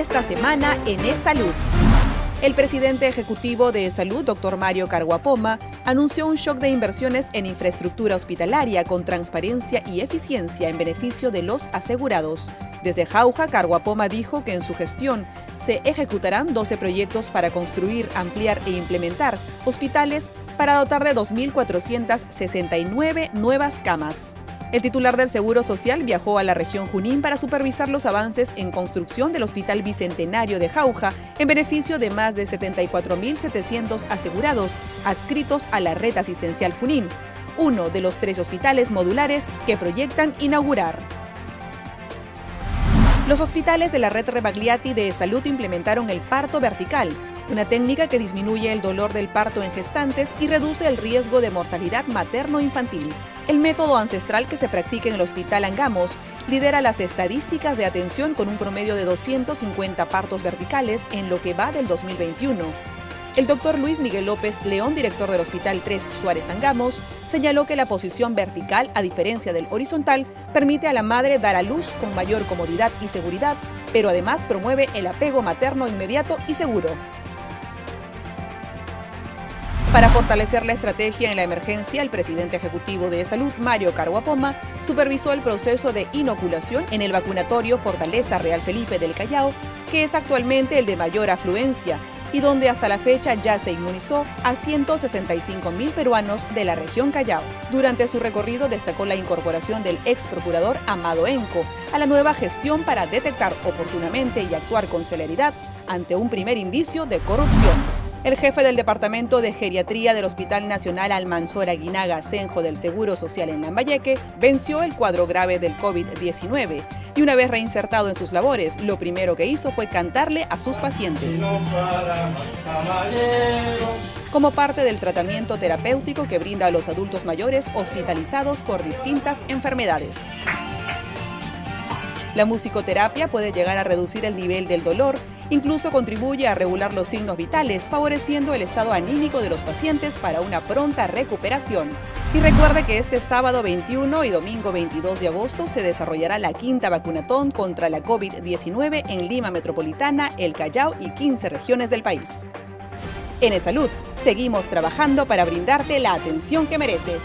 esta semana en E-Salud. El presidente ejecutivo de Salud, doctor Mario Carguapoma, anunció un shock de inversiones en infraestructura hospitalaria con transparencia y eficiencia en beneficio de los asegurados. Desde Jauja, Carguapoma dijo que en su gestión se ejecutarán 12 proyectos para construir, ampliar e implementar hospitales para dotar de 2.469 nuevas camas. El titular del Seguro Social viajó a la región Junín para supervisar los avances en construcción del Hospital Bicentenario de Jauja en beneficio de más de 74.700 asegurados adscritos a la red asistencial Junín, uno de los tres hospitales modulares que proyectan inaugurar. Los hospitales de la red Rebagliati de Salud implementaron el parto vertical, una técnica que disminuye el dolor del parto en gestantes y reduce el riesgo de mortalidad materno-infantil. El método ancestral que se practica en el Hospital Angamos lidera las estadísticas de atención con un promedio de 250 partos verticales en lo que va del 2021. El doctor Luis Miguel López León, director del Hospital 3 Suárez Angamos, señaló que la posición vertical, a diferencia del horizontal, permite a la madre dar a luz con mayor comodidad y seguridad, pero además promueve el apego materno inmediato y seguro. Para fortalecer la estrategia en la emergencia, el presidente ejecutivo de Salud, Mario Carguapoma, supervisó el proceso de inoculación en el vacunatorio Fortaleza Real Felipe del Callao, que es actualmente el de mayor afluencia y donde hasta la fecha ya se inmunizó a 165 mil peruanos de la región Callao. Durante su recorrido destacó la incorporación del ex procurador Amado Enco a la nueva gestión para detectar oportunamente y actuar con celeridad ante un primer indicio de corrupción. El jefe del Departamento de Geriatría del Hospital Nacional Almanzora Guinaga Senjo del Seguro Social en Lambayeque venció el cuadro grave del COVID-19 y una vez reinsertado en sus labores, lo primero que hizo fue cantarle a sus pacientes. Como parte del tratamiento terapéutico que brinda a los adultos mayores hospitalizados por distintas enfermedades. La musicoterapia puede llegar a reducir el nivel del dolor Incluso contribuye a regular los signos vitales, favoreciendo el estado anímico de los pacientes para una pronta recuperación. Y recuerde que este sábado 21 y domingo 22 de agosto se desarrollará la quinta vacunatón contra la COVID-19 en Lima Metropolitana, El Callao y 15 regiones del país. En Salud, seguimos trabajando para brindarte la atención que mereces.